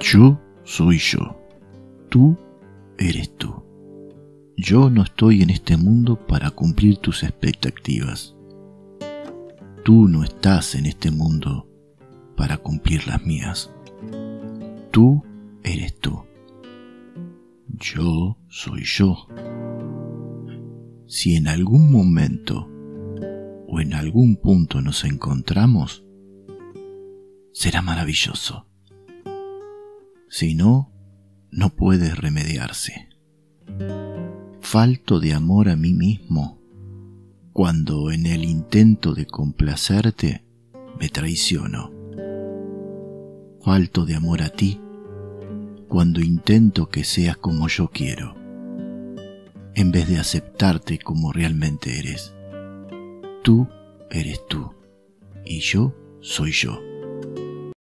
Yo soy yo. Tú eres tú. Yo no estoy en este mundo para cumplir tus expectativas. Tú no estás en este mundo para cumplir las mías. Tú eres tú. Yo soy yo. Si en algún momento o en algún punto nos encontramos, será maravilloso. Si no, no puede remediarse. Falto de amor a mí mismo cuando en el intento de complacerte me traiciono. Falto de amor a ti cuando intento que seas como yo quiero, en vez de aceptarte como realmente eres. Tú eres tú y yo soy yo.